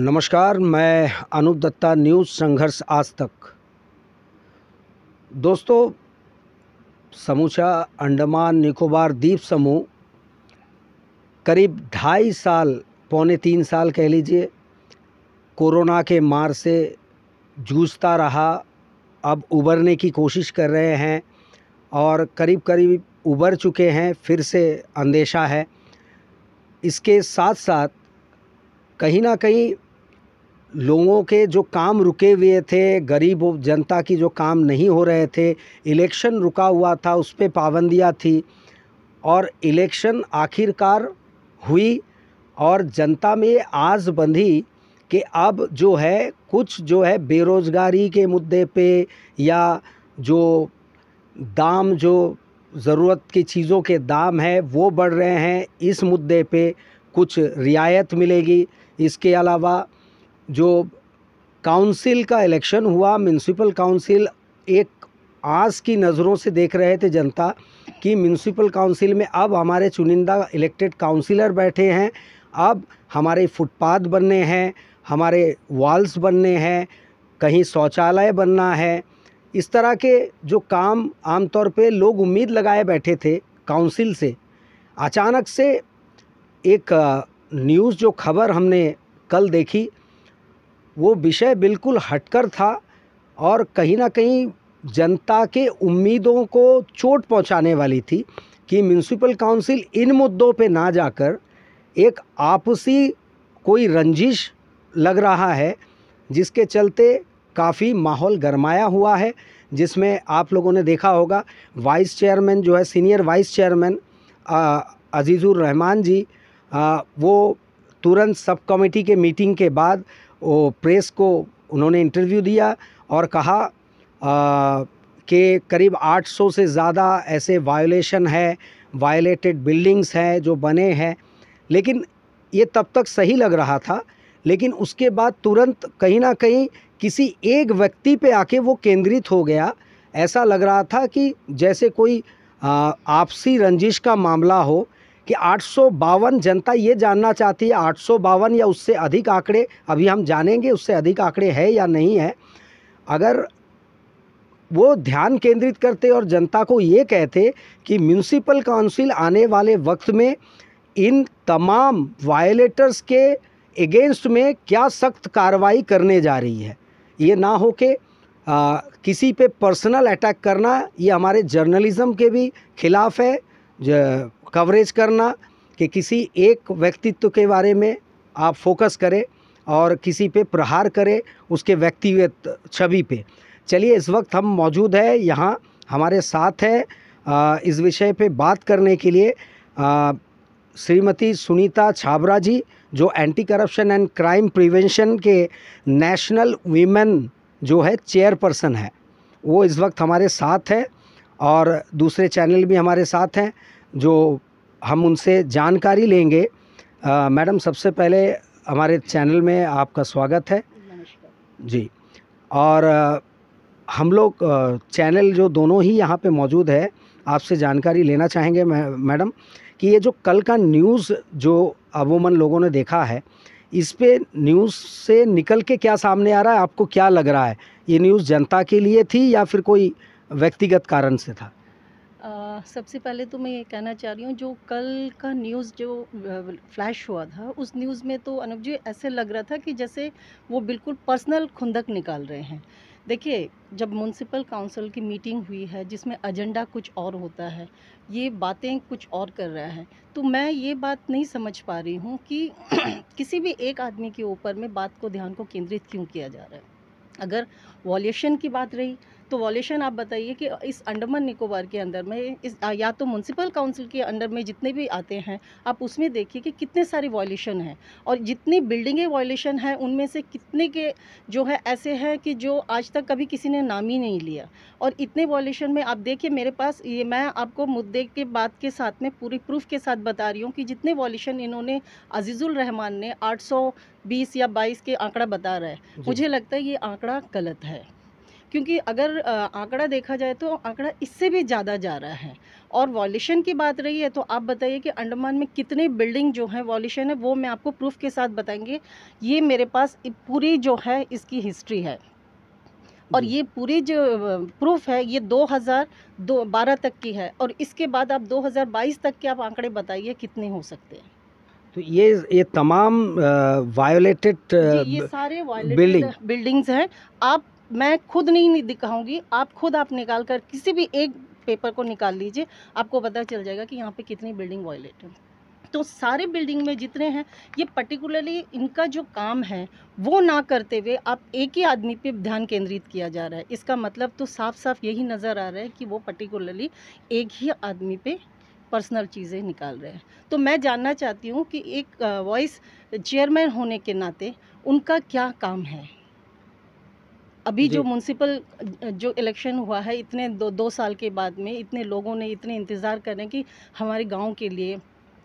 नमस्कार, मैं अनूप दत्ता, न्यूज़ संघर्ष आज तक। दोस्तों, समूचा, अंडमान, निकोबार द्वीप समूह, करीब ढाई साल, पौने तीन साल कह लीजिए, कोरोना के मार से जूझता रहा। अब उबरने की कोशिश कर रहे हैं और करीब करीब उबर चुके हैं, फिर से अंदेशा है। इसके साथ साथ कहीं ना कहीं लोगों के जो काम रुके हुए थे, गरीब जनता की जो काम नहीं हो रहे थे, इलेक्शन रुका हुआ था, उस पर पाबंदियाँ थी और इलेक्शन आखिरकार हुई और जनता में आज बंधी कि अब जो है, कुछ जो है बेरोज़गारी के मुद्दे पे या जो दाम, जो ज़रूरत की चीज़ों के दाम है, वो बढ़ रहे हैं। इस मुद्दे पे कुछ रियायत मिलेगी। इसके अलावा जो काउंसिल का इलेक्शन हुआ, म्यूनसिपल काउंसिल एक आस की नज़रों से देख रहे थे जनता कि म्यूनसिपल काउंसिल में अब हमारे चुनिंदा इलेक्टेड काउंसिलर बैठे हैं, अब हमारे फुटपाथ बनने हैं, हमारे वॉल्स बनने हैं, कहीं शौचालय बनना है। इस तरह के जो काम आमतौर पे लोग उम्मीद लगाए बैठे थे काउंसिल से, अचानक से एक न्यूज़ जो खबर हमने कल देखी वो विषय बिल्कुल हटकर था और कहीं ना कहीं जनता के उम्मीदों को चोट पहुँचाने वाली थी कि म्यूनसिपल काउंसिल इन मुद्दों पे ना जाकर एक आपसी कोई रंजिश लग रहा है जिसके चलते काफ़ी माहौल गरमाया हुआ है जिसमें आप लोगों ने देखा होगा वाइस चेयरमैन जो है senior vice chairman Azizur Rahman ji आ, वो तुरंत सब कमेटी के मीटिंग के बाद वो प्रेस को उन्होंने इंटरव्यू दिया और कहा कि करीब 800 से ज़्यादा ऐसे वायोलेशन है वायलेटेड बिल्डिंग्स हैं जो बने हैं। लेकिन ये तब तक सही लग रहा था, लेकिन उसके बाद तुरंत कहीं ना कहीं किसी एक व्यक्ति पे आके वो केंद्रित हो गया। ऐसा लग रहा था कि जैसे कोई आपसी रंजिश का मामला हो कि आठ सौ बावन जनता ये जानना चाहती है आठ सौ बावन या उससे अधिक आंकड़े अभी हम जानेंगे उससे अधिक आंकड़े है या नहीं है। अगर वो ध्यान केंद्रित करते और जनता को ये कहते कि म्यूनसिपल काउंसिल आने वाले वक्त में इन तमाम वायलेटर्स के एगेंस्ट में क्या सख्त कार्रवाई करने जा रही है ये ना हो के आ, किसी पे पर्सनल अटैक करना ये हमारे जर्नलिज़म के भी खिलाफ है कवरेज करना कि किसी एक व्यक्तित्व के बारे में आप फोकस करें और किसी पे प्रहार करें उसके व्यक्तिगत छवि पे। चलिए, इस वक्त हम मौजूद है, यहाँ हमारे साथ है इस विषय पे बात करने के लिए श्रीमती सुनीता छाबरा जी, जो anti corruption and crime prevention के नेशनल वीमेन जो है चेयरपर्सन है। वो इस वक्त हमारे साथ है और दूसरे चैनल भी हमारे साथ हैं। जो हम उनसे जानकारी लेंगे मैडम सबसे पहले हमारे चैनल में आपका स्वागत है। जी और हम लोग चैनल जो दोनों ही यहाँ पे मौजूद है आपसे जानकारी लेना चाहेंगे मैडम कि ये जो कल का न्यूज़ जो अमूमन लोगों ने देखा है इस पे न्यूज़ से निकल के क्या सामने आ रहा है? आपको क्या लग रहा है? ये न्यूज़ जनता के लिए थी या फिर कोई व्यक्तिगत कारण से था? सबसे पहले तो मैं ये कहना चाह रही हूँ, जो कल का न्यूज़ जो फ्लैश हुआ था, उस न्यूज़ में तो अनुप जी ऐसे लग रहा था कि जैसे वो बिल्कुल पर्सनल खुंदक निकाल रहे हैं। देखिए, जब म्यूनसिपल काउंसिल की मीटिंग हुई है, जिसमें एजेंडा कुछ और होता है, ये बातें कुछ और कर रहा है तो मैं ये बात नहीं समझ पा रही हूँ कि किसी भी एक आदमी के ऊपर में बात को ध्यान को केंद्रित क्यों किया जा रहा है? अगर वॉल्यूशन की बात रही तो वॉल्यूशन आप बताइए कि इस अंडमान निकोबार के अंदर में इस या तो म्यूनसिपल काउंसिल के अंडर में जितने भी आते हैं आप उसमें देखिए कि कितने सारे वॉल्यूशन हैं और जितनी बिल्डिंगें वॉल्यूशन हैं उनमें से कितने के जो है ऐसे हैं कि जो आज तक कभी किसी ने नाम ही नहीं लिया। और इतने वॉल्यूशन में आप देखिए मेरे पास ये मैं आपको मुद्दे के बात के साथ में पूरी प्रूफ के साथ बता रही हूँ कि जितने वॉल्यूशन इन्होंने अजीज़ुल रहमान ने आठ बीस या बाईस के आंकड़ा बता रहा है। मुझे लगता है ये आंकड़ा गलत है। क्योंकि अगर आंकड़ा देखा जाए तो आंकड़ा इससे भी ज़्यादा जा रहा है। और वॉल्यूशन की बात रही है तो आप बताइए कि अंडमान में कितने बिल्डिंग जो है वॉल्यूशन है वो मैं आपको प्रूफ के साथ बताएँगे। ये मेरे पास पूरी जो है इसकी हिस्ट्री है। और ये पूरी जो प्रूफ है ये 2012 तक की है। और इसके बाद आप 2022 तक के आप आंकड़े बताइए कितने हो सकते हैं। तो ये ये तमाम वायोलेटेड जी, ये सारे building. बिल्डिंग्स हैं। आप मैं खुद नहीं, दिखाऊँगी। आप खुद आप निकाल कर किसी भी एक पेपर को निकाल लीजिए आपको पता चल जाएगा कि यहाँ पे कितनी बिल्डिंग वॉयलेट है तो सारे बिल्डिंग में जितने हैं ये पर्टिकुलरली इनका जो काम है वो ना करते हुए आप एक ही आदमी पे ध्यान केंद्रित किया जा रहा है। इसका मतलब तो साफ़ साफ़ यही नज़र आ रहा है कि वो पर्टिकुलरली एक ही आदमी पे पर्सनल चीज़ें निकाल रहे हैं। तो मैं जानना चाहती हूँ कि एक वॉइस चेयरमैन होने के नाते उनका क्या काम है? अभी जो। म्यूनसिपल जो इलेक्शन हुआ है इतने दो दो साल के बाद में इतने लोगों ने इतने इंतज़ार करें कि हमारे गाँव के लिए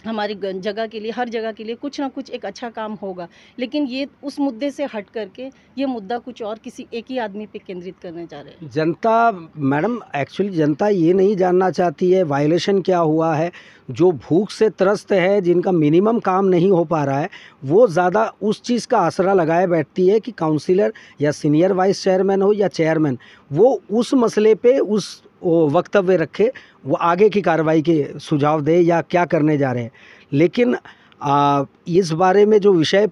हमारी जगह के लिए, हर जगह के लिए कुछ ना कुछ एक अच्छा काम होगा। लेकिन ये उस मुद्दे से हट करके ये मुद्दा कुछ और किसी एक ही आदमी पे केंद्रित करने जा रहे हैं। जनता, मैडम एक्चुअली जनता ये नहीं जानना चाहती है वायलेशन क्या हुआ है। जो भूख से त्रस्त है, जिनका मिनिमम काम नहीं हो पा रहा है, वो ज़्यादा उस चीज़ का आसरा लगाए बैठती है कि काउंसिलर या सीनियर वाइस चेयरमैन हो या चेयरमैन वो उस मसले पे, उस वो वक्तव्य रखे वो आगे की कार्रवाई के सुझाव दे या क्या करने जा रहे हैं। लेकिन आ, इस बारे में जो विषय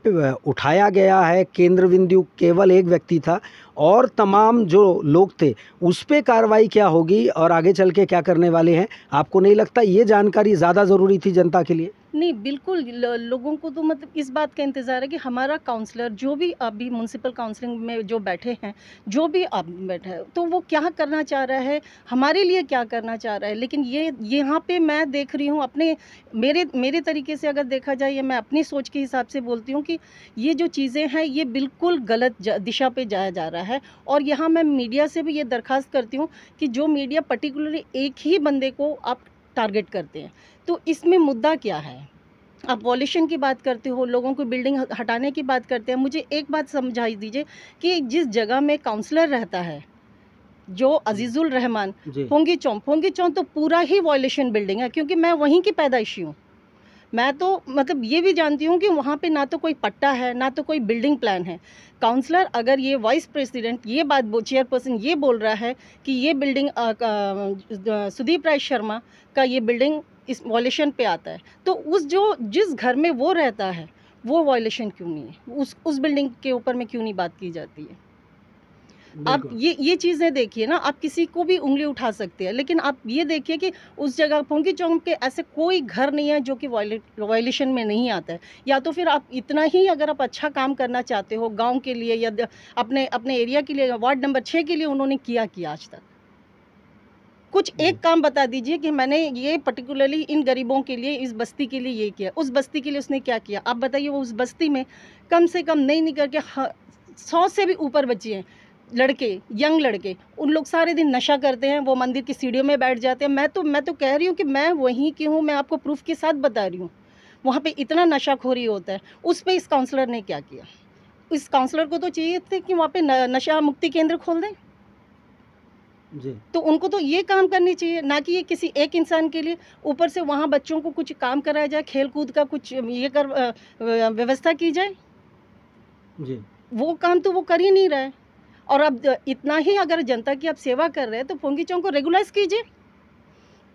उठाया गया है केंद्र बिंदु केवल एक व्यक्ति था और तमाम जो लोग थे उस पर कार्रवाई क्या होगी और आगे चल के क्या करने वाले हैं आपको नहीं लगता ये जानकारी ज़्यादा ज़रूरी थी जनता के लिए? नहीं, बिल्कुल लोगों को तो मतलब इस बात का इंतज़ार है कि हमारा काउंसलर, जो भी अभी म्यूनसिपल काउंसलिंग में जो बैठे हैं, जो भी अब बैठा है तो वो क्या करना चाह रहा है, हमारे लिए क्या करना चाह रहा है? लेकिन ये, यहाँ पे मैं देख रही हूँ, अपने, मेरे मेरे तरीके से अगर देखा जाए मैं अपनी सोच के हिसाब से बोलती हूँ कि ये जो चीज़ें हैं, ये बिल्कुल गलत दिशा पर जाया जा रहा है। और यहाँ मैं मीडिया से भी ये दरख्वास्त करती हूँ कि जो मीडिया पर्टिकुलरली एक ही बंदे को आप टारगेट करते हैं। तो इसमें मुद्दा क्या है? आप पॉल्यूशन की बात करते हो लोगों को बिल्डिंग हटाने की बात करते हैं मुझे एक बात समझाई दीजिए कि जिस जगह में काउंसलर रहता है जो अजीज़ुल रहमान पोंगी चौक पोंगी चौक तो पूरा ही वॉयलेशन बिल्डिंग है क्योंकि मैं वहीं की पैदाइशी हूँ। मैं तो मतलब ये भी जानती हूँ कि वहाँ पे ना तो कोई पट्टा है ना तो कोई बिल्डिंग प्लान है। काउंसलर अगर ये वाइस प्रेसिडेंट ये बात चेयरपर्सन ये बोल रहा है कि ये बिल्डिंग सुदीप राय शर्मा का ये बिल्डिंग इस वॉयलेशन पे आता है। तो उस जो जिस घर में वो रहता है वो वॉयलेशन क्यों नहीं है? उस उस बिल्डिंग के ऊपर में क्यों नहीं बात की जाती है? आप ये ये चीज़ें देखिए ना आप किसी को भी उंगली उठा सकते हैं लेकिन आप ये देखिए कि उस जगह पोंगी चौक के ऐसे कोई घर नहीं है जो कि वायलेशन में नहीं आता है। या तो फिर आप इतना ही अगर आप अच्छा काम करना चाहते हो गाँव के लिए या अपने अपने एरिया के लिए वार्ड नंबर छः के लिए उन्होंने किया किया आज तक? कुछ एक काम बता दीजिए कि मैंने ये पर्टिकुलरली इन गरीबों के लिए इस बस्ती के लिए ये किया। उस बस्ती के लिए उसने क्या किया? आप बताइए वो उस बस्ती में कम से कम नहीं निकल के सौ से भी ऊपर बच्चे हैं लड़के यंग लड़के। उन लोग सारे दिन नशा करते हैं वो मंदिर की सीढ़ियों में बैठ जाते हैं। मैं तो मैं तो कह रही हूँ कि मैं वहीं की हूँ मैं आपको प्रूफ के साथ बता रही हूँ। वहाँ पे इतना नशाखोरी होता है। उस पर इस काउंसलर ने क्या किया? इस काउंसलर को तो चाहिए थे कि वहाँ पे नशा मुक्ति केंद्र खोल दें? तो उनको तो ये काम करनी चाहिए ना कि ये किसी एक इंसान के लिए। ऊपर से वहाँ बच्चों को कुछ काम कराया जाए खेल कूद का कुछ ये कर व्यवस्था की जाए। जी। वो काम तो वो कर ही नहीं रहा है। और अब इतना ही अगर जनता की आप सेवा कर रहे हैं तो फोंगी चौक को रेगुलाइज कीजिए।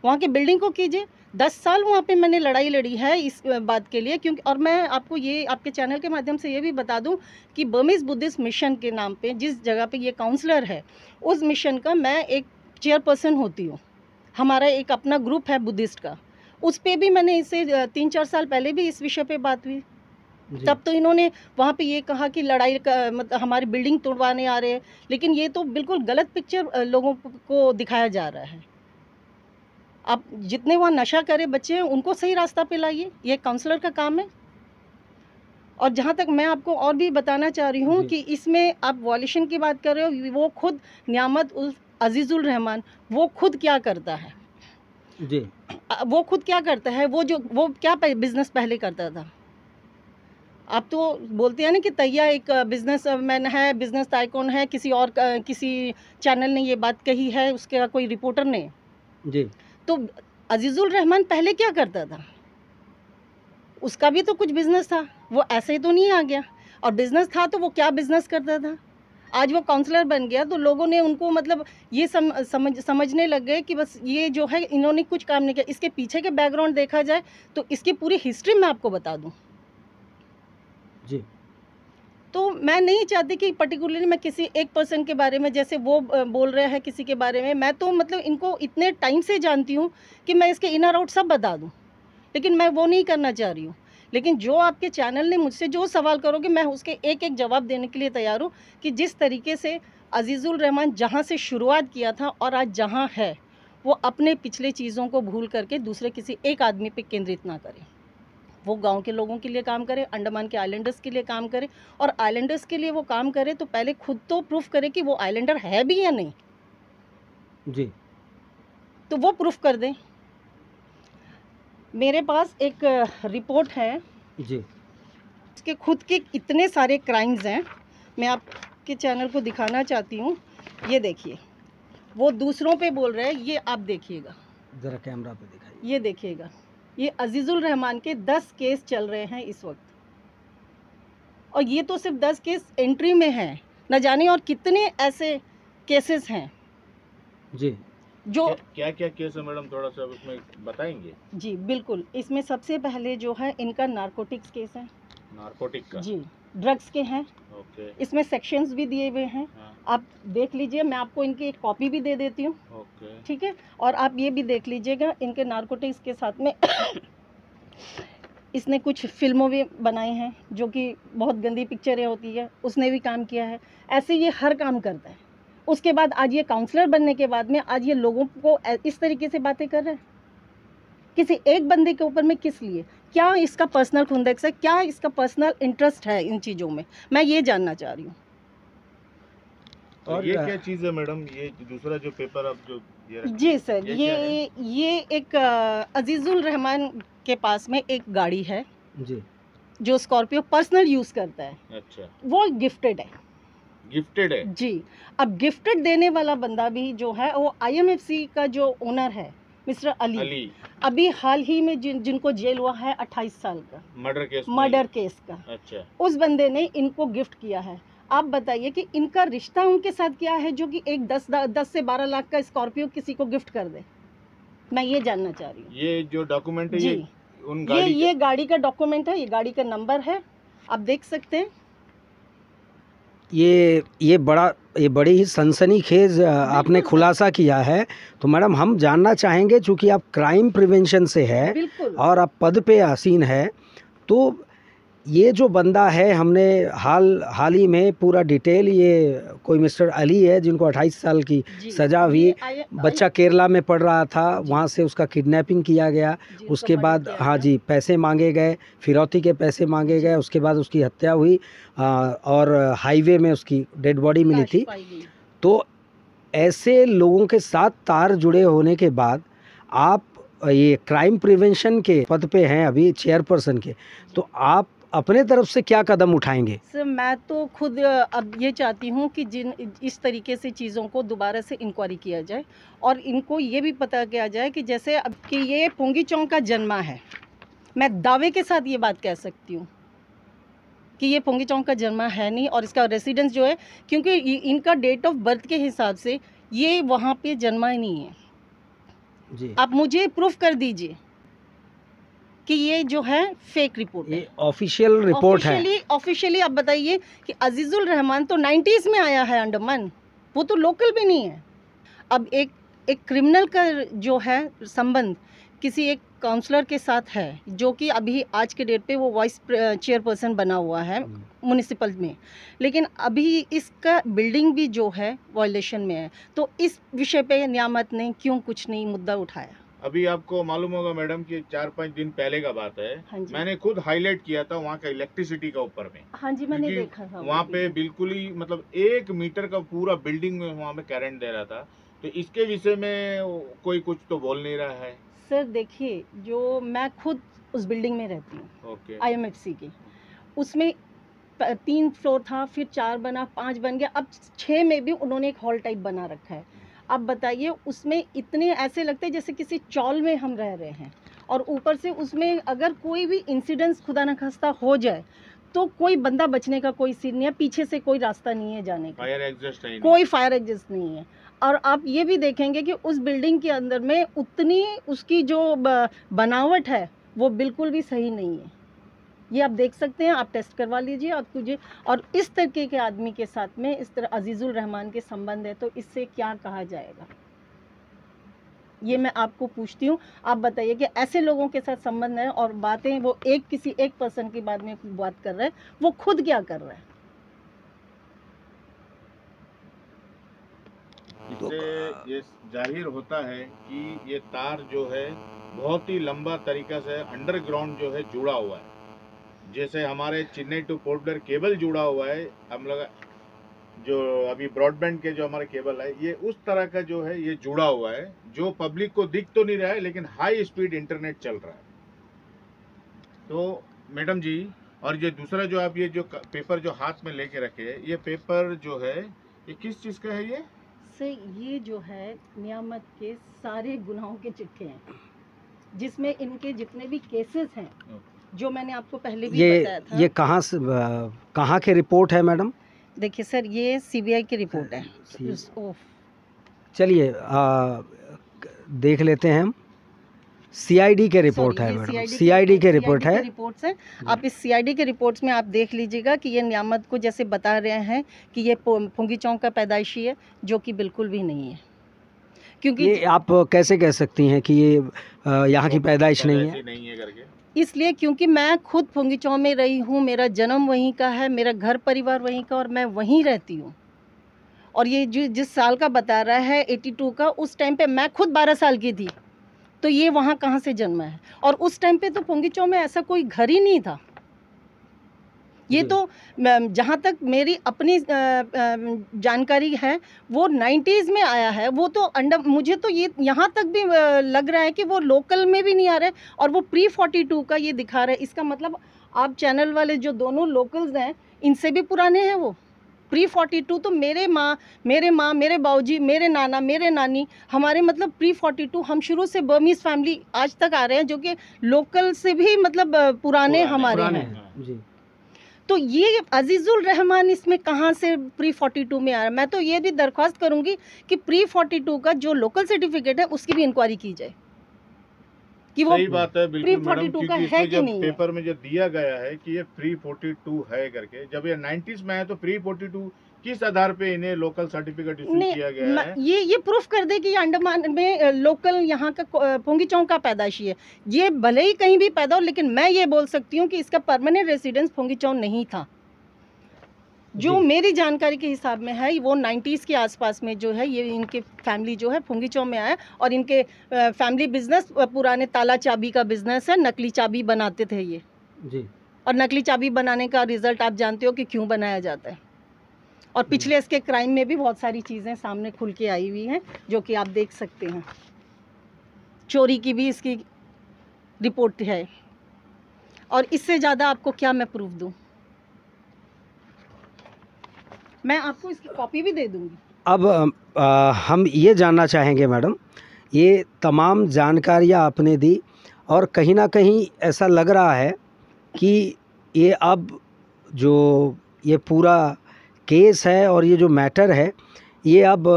वहाँ की बिल्डिंग को कीजिए। दस साल वहाँ पे मैंने लड़ाई लड़ी है इस बात के लिए क्योंकि और मैं आपको ये आपके चैनल के माध्यम से ये भी बता दूँ कि बर्मीज बुद्धिस्ट मिशन के नाम पे जिस जगह पे ये काउंसलर है उस मिशन का मैं एक चेयरपर्सन होती हूँ। हमारा एक अपना ग्रुप है बुद्धिस्ट का। उस पर भी मैंने इससे अ, तीन चार साल पहले भी इस विषय पर बात हुई। तब तो इन्होंने वहाँ पे ये कहा कि लड़ाई का मतलब हमारी बिल्डिंग तोड़वाने आ रहे हैं लेकिन ये तो बिल्कुल गलत पिक्चर लोगों को दिखाया जा रहा है। आप जितने वहाँ नशा करे बच्चे हैं उनको सही रास्ता पे लाइए। ये काउंसलर का काम है। और जहाँ तक मैं आपको और भी बताना चाह रही हूँ कि इसमें आप वॉल्यूशन की बात कर रहे हो वो खुद नियामत उल अजीज़ुल रहमान वो खुद क्या करता है? जी। वो खुद क्या करता है? वो जो वो क्या बिज़नेस पहले करता था? आप तो बोलते हैं ना कि तैया एक बिज़नेस मैन है बिज़नेस टाइकॉन है किसी और किसी चैनल ने ये बात कही है उसके कोई रिपोर्टर ने? जी। तो अजीज़ुल रहमान पहले क्या करता था? उसका भी तो कुछ बिज़नेस था। वो ऐसे ही तो नहीं आ गया। और बिज़नेस था तो वो क्या बिज़नेस करता था? आज वो काउंसलर बन गया तो लोगों ने उनको मतलब ये सम, समझ समझने लग गए कि बस ये जो है इन्होंने कुछ काम नहीं किया। इसके पीछे के बैकग्राउंड देखा जाए तो इसकी पूरी हिस्ट्री मैं आपको बता दूँ। जी। तो मैं नहीं चाहती कि पर्टिकुलरली मैं किसी एक पर्सन के बारे में, जैसे वो बोल रहे हैं किसी के बारे में, मैं तो मतलब इनको इतने टाइम से जानती हूँ कि मैं इसके इनर आउट सब बता दूँ। लेकिन मैं वो नहीं करना चाह रही हूँ। लेकिन जो आपके चैनल ने मुझसे जो सवाल करोगे मैं उसके एक एक जवाब देने के लिए तैयार हूँ कि जिस तरीके से अजीज़ुल रहमान जहाँ से शुरुआत किया था और आज जहाँ है, वो अपने पिछले चीज़ों को भूल करके दूसरे किसी एक आदमी पे केंद्रित ना करे। वो गाँव के लोगों के लिए काम करे अंडमान के आइलैंडर्स के लिए काम करे। और आइलैंडर्स के लिए वो काम करे तो पहले खुद तो प्रूफ करे कि वो आइलैंडर है भी या नहीं। जी। तो वो प्रूफ कर दें। मेरे पास एक रिपोर्ट है। जी। उसके खुद के इतने सारे क्राइम्स हैं। मैं आपके चैनल को दिखाना चाहती हूँ। ये देखिए। वो दूसरों पे बोल रहे हैं ये आप देखिएगा। ज़रा कैमरा पे दिखाइए। ये देखिएगा। ये अजीज़ुल रहमान के दस केस चल रहे हैं इस वक्त। और ये तो सिर्फ़ दस केस एंट्री में हैं न जाने और कितने ऐसे केसेस हैं। जी। जो क्या क्या केस है मैडम थोड़ा सा उसमें बताएँगे? जी बिल्कुल। इसमें सबसे पहले जो है इनका नारकोटिक्स केस है। नारकोटिक का? जी ड्रग्स के हैं। ओके। इसमें सेक्शंस भी दिए हुए हैं। हाँ। आप देख लीजिए मैं आपको इनकी एक कॉपी भी दे देती हूँ। ठीक है? और आप ये भी देख लीजिएगा इनके नारकोटिक्स के साथ में इसने कुछ फ़िल्मों भी बनाई हैं जो कि बहुत गंदी पिक्चरें होती है। उसने भी काम किया है। ऐसे ये हर काम करता है। उसके बाद आज ये काउंसलर बनने के बाद में आज ये लोगों को इस तरीके से बातें कर रहे हैं। किसी एक बंदे के ऊपर में किस लिए? क्या इसका पर्सनल खुंदक है? क्या इसका पर्सनल इंटरेस्ट है इन चीज़ों में? मैं ये जानना चाह रही हूँ। तो और ये क्या- क्या चीज़ है मैडम? ये दूसरा जो पेपर आप जो ये जी सर ये ये ये एक अजीज़ुल रहमान के पास में एक गाड़ी है। जी। जो स्कॉर्पियो पर्सनल यूज़ करता है। अच्छा। वो गिफ्टेड है। गिफ्टेड है? जी। अब गिफ्टेड देने वाला बंदा भी जो है वो आईएमएफसी का जो ओनर है मिस्टर अली, अली। अभी हाल ही में जिन जिनको जेल हुआ है 28 साल का। मर्डर केस मर्डर केस का। अच्छा। उस बंदे ने इनको गिफ्ट किया है। आप बताइए कि इनका रिश्ता उनके साथ क्या है जो कि एक दस दस से बारह लाख का स्कॉर्पियो किसी को गिफ्ट कर दे? मैं ये जानना चाह रही हूँ। ये जो डॉक्यूमेंट है ये उन गाड़ी ये ये गाड़ी का डॉक्यूमेंट है ये गाड़ी का नंबर है। आप देख सकते हैं। ये ये बड़ा ये बड़ी ही सनसनी खेज आपने खुलासा किया है। तो मैडम हम जानना चाहेंगे चूँकि आप क्राइम प्रिवेंशन से है और आप पद पे आसीन है तो ये जो बंदा है हमने हाल हाल ही में पूरा डिटेल ये कोई मिस्टर अली है जिनको 28 साल की सजा हुई, बच्चा केरला में पढ़ रहा था वहाँ से उसका किडनैपिंग किया गया। उसके बाद हाँ जी पैसे मांगे गए फिरौती के पैसे मांगे गए उसके बाद उसकी हत्या हुई आ, और हाईवे में उसकी डेड बॉडी मिली थी। तो ऐसे लोगों के साथ तार जुड़े होने के बाद आप ये क्राइम प्रिवेंशन के पद पे हैं अभी चेयरपर्सन के तो आप अपने तरफ़ से क्या कदम उठाएँगे? सर मैं तो खुद अब ये चाहती हूँ कि जिन इस तरीके से चीज़ों को दोबारा से इंक्वायरी किया जाए और इनको ये भी पता किया जाए कि जैसे अब कि ये पोंगी चौक का जन्मा है। मैं दावे के साथ ये बात कह सकती हूँ कि ये पोंगी चौक का जन्मा है नहीं और इसका रेसिडेंस जो है क्योंकि इनका डेट ऑफ़ बर्थ के हिसाब से ये वहाँ पे जन्मा ही नहीं है। जी। आप मुझे प्रूफ कर दीजिए। कि ये जो है फेक रिपोर्ट ये ऑफिशियल रिपोर्ट है। ऑफिशियली ऑफिशियली आप बताइए कि अजीजुल रहमान तो 90s में आया है अंडमान। वो तो लोकल भी नहीं है। अब एक एक क्रिमिनल का जो है संबंध किसी एक काउंसलर के साथ है जो कि अभी आज के डेट पे वो वाइस चेयरपर्सन बना हुआ है म्यूनिसिपल में। लेकिन अभी इसका बिल्डिंग भी जो है वायलेशन में है। तो इस विषय पे नियामत ने क्यों कुछ नहीं मुद्दा उठाया? अभी आपको मालूम होगा मैडम कि चार पाँच दिन पहले का बात है। हाँ जी। मैंने खुद हाईलाइट किया था वहाँ का इलेक्ट्रिसिटी का ऊपर में। हाँ जी मैंने देखा था वहाँ पे बिल्कुल ही मतलब एक मीटर का पूरा बिल्डिंग में वहाँ पे करंट दे रहा था। तो इसके विषय में कोई कुछ तो बोल नहीं रहा है। सर देखिए जो मैं खुद उस बिल्डिंग में रहती हूँ आई एम एफ़ सी की उसमें तीन फ्लोर था फिर चार बना पाँच बन गया। अब छः में भी उन्होंने एक हॉल टाइप बना रखा है। अब बताइए उसमें इतने ऐसे लगते हैं जैसे किसी चौल में हम रह रहे हैं और ऊपर से उसमें अगर कोई भी इंसिडेंस खुदा न खास्ता हो जाए तो कोई बंदा बचने का कोई सीन नहीं है पीछे से कोई रास्ता नहीं है जाने का। फायर एग्जस्ट नहीं। कोई फायर एग्जिस्ट नहीं है। और आप ये भी देखेंगे कि उस बिल्डिंग के अंदर में उतनी उसकी जो बनावट है वो बिल्कुल भी सही नहीं है। ये आप देख सकते हैं आप टेस्ट करवा लीजिए आप तुझे और इस तरीके के आदमी के साथ में इस तरह अजीज़ुल रहमान के संबंध है तो इससे क्या कहा जाएगा? ये मैं आपको पूछती हूँ आप बताइए कि ऐसे लोगों के साथ संबंध है और बातें वो एक किसी एक पर्सन के बारे में बात कर रहे हैं वो खुद क्या कर रहे हैं? इससे ये ज़ाहिर होता है कि ये तार जो है बहुत ही लंबा तरीका से अंडरग्राउंड जो है जुड़ा हुआ है। जैसे हमारे चेन्नई टू पोर्ट ब्लेयर केबल जुड़ा हुआ है हम लोग जो अभी ब्रॉडबैंड के जो हमारे केबल है ये उस तरह का जो है ये जुड़ा हुआ है जो पब्लिक को दिख तो नहीं रहा है लेकिन हाई स्पीड इंटरनेट चल रहा है। तो मैडम जी और ये दूसरा जो आप ये जो पेपर जो हाथ में लेके रखे हैं ये पेपर जो है ये किस चीज़ का है ये? से ये जो है नियामत के सारे गुनाहों के चिट्ठे हैं जिसमें इनके जितने भी केसेस हैं जो मैंने आपको पहले भी ये बताया था। ये कहाँ से कहाँ के रिपोर्ट है मैडम? देखिए सर ये सीबीआई की रिपोर्ट है। चलिए देख लेते हैं हम। सीआईडी के रिपोर्ट है मैडम। सीआईडी के रिपोर्ट है। रिपोर्ट्स हैं। आप इस सीआईडी के रिपोर्ट्स में आप देख लीजिएगा कि ये नियामत को जैसे बता रहे हैं कि ये पुंगी चौक का पैदाइशी है जो कि बिल्कुल भी नहीं है। क्योंकि ये आप कैसे कह सकती हैं कि ये यहाँ की पैदाइश नहीं है? नहीं है करके। इसलिए क्योंकि मैं खुद पुंगीचौ में रही हूँ, मेरा जन्म वहीं का है, मेरा घर परिवार वहीं का और मैं वहीं रहती हूँ। और ये जो, जिस साल का बता रहा है 82 का, उस टाइम पे मैं खुद 12 साल की थी। तो ये वहाँ कहाँ से जन्मा है? और उस टाइम पे तो पुंगीचौ में ऐसा कोई घर ही नहीं था। ये तो जहाँ तक मेरी अपनी जानकारी है वो 90s में आया है वो तो अंडर मुझे तो ये यहाँ तक भी लग रहा है कि वो लोकल में भी नहीं आ रहा है और वो प्री 42 का ये दिखा रहा है। इसका मतलब आप चैनल वाले जो दोनों लोकल्स हैं इनसे भी पुराने हैं वो? प्री 42 तो मेरे माँ मेरे माँ मेरे बाबूजी मेरे नाना मेरे नानी हमारे मतलब प्री 42 हम शुरू से बर्मीज फैमिली आज तक आ रहे हैं जो कि लोकल से भी मतलब पुराने पुराने, हमारे पुराने हैं। हैं। जी। तो ये अजीज़ुल रहमान इसमें कहाँ से प्री 42 में आ रहा है मैं तो ये भी दरख्वास्त करूँगी कि प्री 42 का जो लोकल सर्टिफिकेट है उसकी भी इंक्वायरी की जाए। कि वो सही बात है बिल्कुल मैडम का क्योंकि है इसमें कि जब नहीं पेपर में जो दिया गया है कि ये प्री 42 है करके जब ये 90s में है तो प्री 42 किस आधार पे इन्हें लोकल सर्टिफिकेट इशू किया गया है? ये ये प्रूफ कर दे कि अंडमान में लोकल यहाँ का पोंगी चौक का पैदाशी है। ये भले ही कहीं भी पैदा हो लेकिन मैं ये बोल सकती हूँ कि इसका परमानेंट रेसिडेंस पोंगी चौक नहीं था। जो मेरी जानकारी के हिसाब में है वो 90s के आसपास में जो है ये इनके फैमिली जो है फुंगी चौक में आया और इनके फैमिली बिज़नेस पुराने ताला चाबी का बिज़नेस है नकली चाबी बनाते थे ये। जी। और नकली चाबी बनाने का रिज़ल्ट आप जानते हो कि क्यों बनाया जाता है? और पिछले इसके क्राइम में भी बहुत सारी चीज़ें सामने खुल के आई हुई हैं जो कि आप देख सकते हैं। चोरी की भी इसकी रिपोर्ट है। और इससे ज़्यादा आपको क्या मैं प्रूफ दूँ? मैं आपको इसकी कॉपी भी दे दूँगी। अब अ, हम ये जानना चाहेंगे मैडम ये तमाम जानकारियाँ आपने दी और कहीं ना कहीं ऐसा लग रहा है कि ये अब जो ये पूरा केस है और ये जो मैटर है ये अब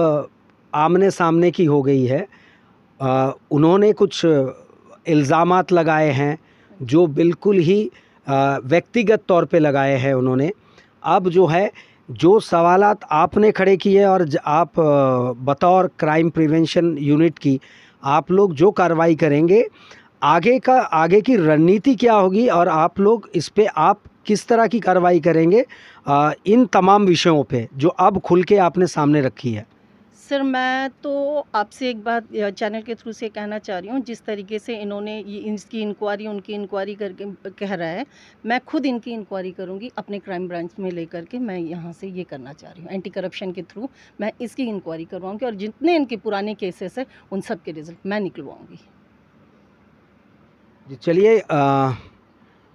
आमने सामने की हो गई है। अ, उन्होंने कुछ इल्ज़ाम लगाए हैं जो बिल्कुल ही व्यक्तिगत तौर पे लगाए हैं उन्होंने। अब जो है जो सवालात आपने खड़े किए और आप बतौर क्राइम प्रिवेंशन यूनिट की आप लोग जो कार्रवाई करेंगे आगे का आगे की रणनीति क्या होगी और आप लोग इस पे आप किस तरह की कार्रवाई करेंगे अ, इन तमाम विषयों पे जो अब खुल के आपने सामने रखी है। सर मैं तो आपसे एक बात चैनल के थ्रू से कहना चाह रही हूँ जिस तरीके से इन्होंने इसकी इंक्वायरी उनकी इंक्वायरी करके कह रहा है मैं खुद इनकी इंक्वायरी करूँगी अपने क्राइम ब्रांच में लेकर के मैं यहाँ से ये करना चाह रही हूँ। एंटी करप्शन के थ्रू मैं इसकी इंक्वायरी करवाऊँगी और जितने इनके पुराने केसेस हैं उन सब के रिज़ल्ट मैं निकलवाऊँगी। चलिए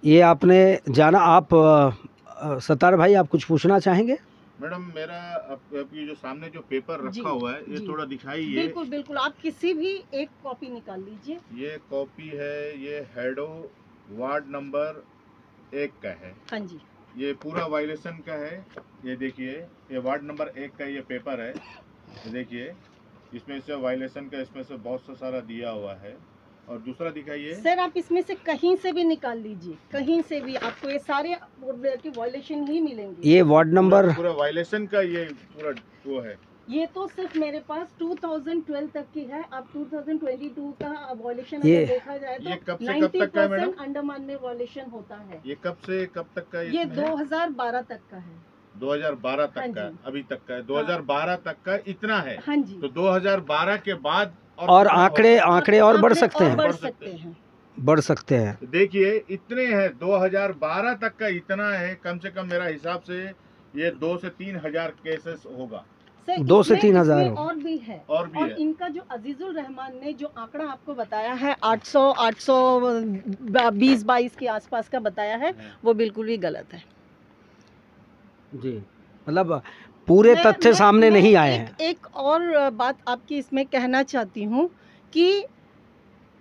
ये आपने जाना आप अ, भाई आप कुछ पूछना चाहेंगे? मैडम मेरा आप- आपकी जो सामने जो पेपर रखा हुआ है ये थोड़ा दिखाइए। बिल्कुल बिल्कुल आप किसी भी एक कॉपी निकाल लीजिए। ये कॉपी है ये हेडो वार्ड नंबर एक का है। हाँ जी। ये पूरा वायलेशन का है ये देखिए ये वार्ड नंबर एक का ये पेपर है। ये देखिए इसमें से वायलेशन का इसमें से बहुत सा सारा दिया हुआ है। और दूसरा दिखाइए। सर आप इसमें से कहीं से भी निकाल लीजिए। कहीं से भी आपको ये सारे की वॉयलेशन ही मिलेंगे। ये वार्ड नंबर पूरा वायलेशन का ये पूरा वो है। ये तो सिर्फ़ मेरे पास 2012 तक की है। अब 2022 का अगर देखा जाए ये तो कब से कब तक का है मैडम अंडमान में वॉल्यूशन होता है। ये कब से कब तक का ये इसमें है? 2012 तक का है। 2012 हाँ तक का अभी तक का है। 2012 तक का इतना है। हाँ जी। तो 2012 के बाद और आंकड़े आंकड़े और बढ़ सकते हैं। बढ़ सकते हैं। बढ़ सकते हैं। देखिए इतने हैं 2012 तक का इतना है कम से कम मेरा हिसाब से ये दो से तीन हज़ार केसेस होगा। दो से तीन हज़ार और भी है। और भी और है। इनका जो अजीजुल रहमान ने जो आंकड़ा आपको बताया है 800 820 22 के आसपास का बताया है। वो बिल्कुल भी गलत है। जी मतलब पूरे तथ्य सामने नहीं आए हैं। एक और बात आपकी इसमें कहना चाहती हूँ कि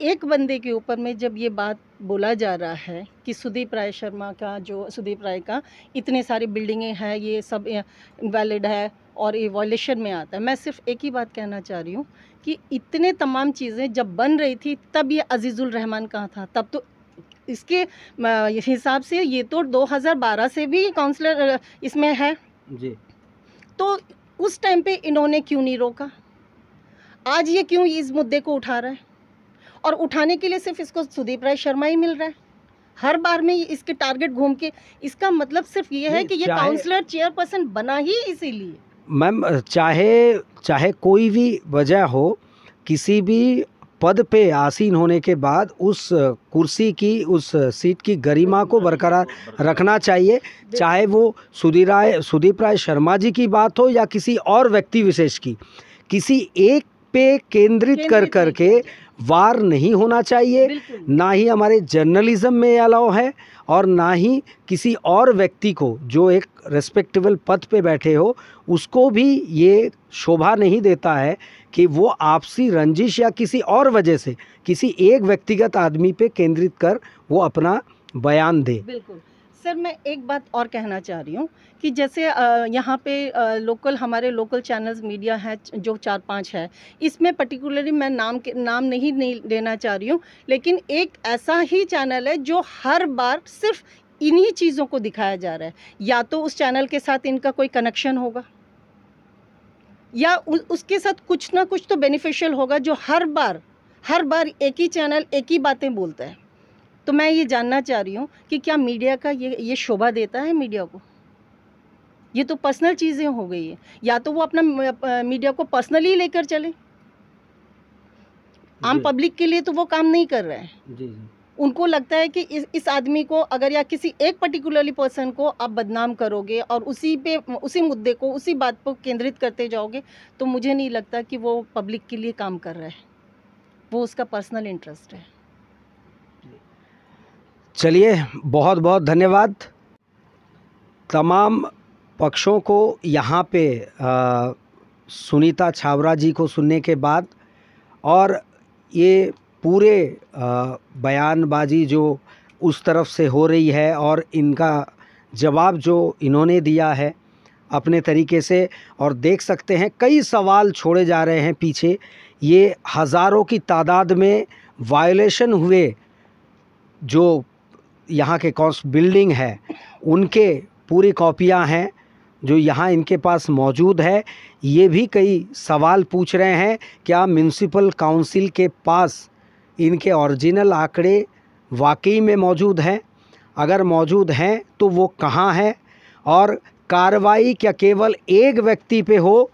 एक बंदे के ऊपर में जब ये बात बोला जा रहा है कि सुदीप राय शर्मा का जो सुदीप राय का इतने सारी बिल्डिंगें हैं ये सब इनवैलिड है और ये वॉलेशन में आता है। मैं सिर्फ़ एक ही बात कहना चाह रही हूँ कि इतने तमाम चीज़ें जब बन रही थी तब ये अजीज़ुल रहमान कहाँ था? तब तो इसके हिसाब से ये तो 2012 से भी काउंसलर इसमें है। जी। तो उस टाइम पे इन्होंने क्यों नहीं रोका? आज ये क्यों इस मुद्दे को उठा रहा है? और उठाने के लिए सिर्फ़ इसको सुदीप राय शर्मा ही मिल रहा है। हर बार में इसके टारगेट घूम के इसका मतलब सिर्फ़ ये है कि ये काउंसलर चेयरपर्सन बना ही इसीलिए। मैम चाहे चाहे कोई भी वजह हो किसी भी पद पे आसीन होने के बाद उस कुर्सी की उस सीट की गरिमा को बरकरार रखना चाहिए। चाहे वो सुधीर राय सुदीप राय शर्मा जी की बात हो या किसी और व्यक्ति विशेष की किसी एक पे केंद्रित कर केंद्रित कर के वार नहीं होना चाहिए। ना ही हमारे जर्नलिज्म में अलाव है और ना ही किसी और व्यक्ति को जो एक रेस्पेक्टेबल पद पे बैठे हो उसको भी ये शोभा नहीं देता है कि वो आपसी रंजिश या किसी और वजह से किसी एक व्यक्तिगत आदमी पे केंद्रित कर वो अपना बयान दे। बिल्कुल। सर, मैं एक बात और कहना चाह रही हूँ कि जैसे यहाँ पे लोकल, हमारे लोकल चैनल्स, मीडिया हैं, जो चार पाँच है, इसमें पर्टिकुलरली मैं नाम के, नाम नहीं लेना चाह रही हूँ, लेकिन एक ऐसा ही चैनल है जो हर बार सिर्फ़ इन्हीं चीज़ों को दिखाया जा रहा है। या तो उस चैनल के साथ इनका कोई कनेक्शन होगा। या उ, उसके साथ कुछ ना कुछ तो बेनिफिशियल होगा जो हर बार हर बार एक ही चैनल एक ही बातें बोलता है। तो मैं ये जानना चाह रही हूँ कि क्या मीडिया का ये ये शोभा देता है मीडिया को? ये तो पर्सनल चीज़ें हो गई है। या तो वो अपना मीडिया को पर्सनली लेकर चले। आम पब्लिक के लिए तो वो काम नहीं कर रहे हैं। जी जी। उनको लगता है कि इस इस आदमी को अगर या किसी एक पर्टिकुलरली पर्सन को आप बदनाम करोगे और उसी पे उसी मुद्दे को उसी बात पर केंद्रित करते जाओगे तो मुझे नहीं लगता कि वो पब्लिक के लिए काम कर रहा है। वो उसका पर्सनल इंटरेस्ट है। चलिए बहुत बहुत धन्यवाद। तमाम पक्षों को यहाँ पे आ, सुनीता छावरा जी को सुनने के बाद और ये पूरे बयानबाजी जो उस तरफ़ से हो रही है और इनका जवाब जो इन्होंने दिया है अपने तरीके से और देख सकते हैं, कई सवाल छोड़े जा रहे हैं पीछे। ये हज़ारों की तादाद में वायलेशन हुए जो यहाँ के कौन बिल्डिंग है, उनके पूरी कॉपियाँ हैं जो यहाँ इनके पास मौजूद है। ये भी कई सवाल पूछ रहे हैं, क्या म्यूनसिपल काउंसिल के पास इनके ओरिजिनल आंकड़े वाकई में मौजूद हैं। अगर मौजूद हैं तो वो कहाँ हैं? और कार्रवाई क्या केवल एक व्यक्ति पे हो,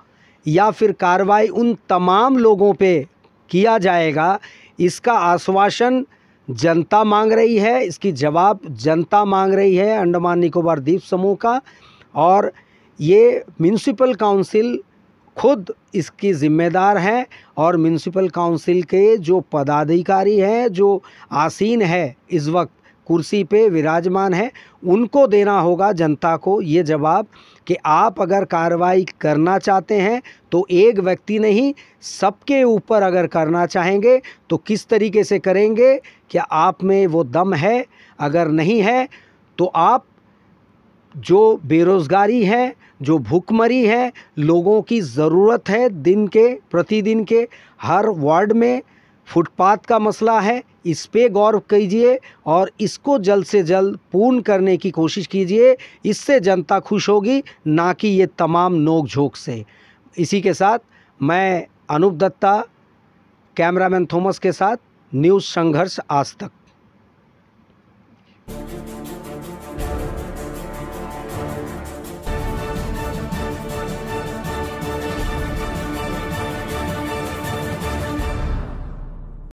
या फिर कार्रवाई उन तमाम लोगों पे किया जाएगा? इसका आश्वासन जनता मांग रही है। इसकी जवाब जनता मांग रही है, अंडमान निकोबार द्वीप समूह का। और ये म्यूनसिपल काउंसिल खुद इसकी ज़िम्मेदार हैं और म्यूनसिपल काउंसिल के जो पदाधिकारी हैं, जो आसीन है, इस वक्त कुर्सी पे विराजमान है, उनको देना होगा जनता को ये जवाब कि आप अगर कार्रवाई करना चाहते हैं तो एक व्यक्ति नहीं, सबके ऊपर अगर करना चाहेंगे तो किस तरीके से करेंगे, क्या आप में वो दम है? अगर नहीं है तो आप जो बेरोज़गारी है, जो भूखमरी है, लोगों की ज़रूरत है दिन के, प्रतिदिन के, हर वार्ड में फुटपाथ का मसला है, इस पे गौर कीजिए और इसको जल्द से जल्द पूर्ण करने की कोशिश कीजिए, इससे जनता खुश होगी, ना कि ये तमाम नोक झोंक से। इसी के साथ मैं अनूप दत्ता, कैमरामैन थॉमस के साथ, न्यूज़ संघर्ष आज तक।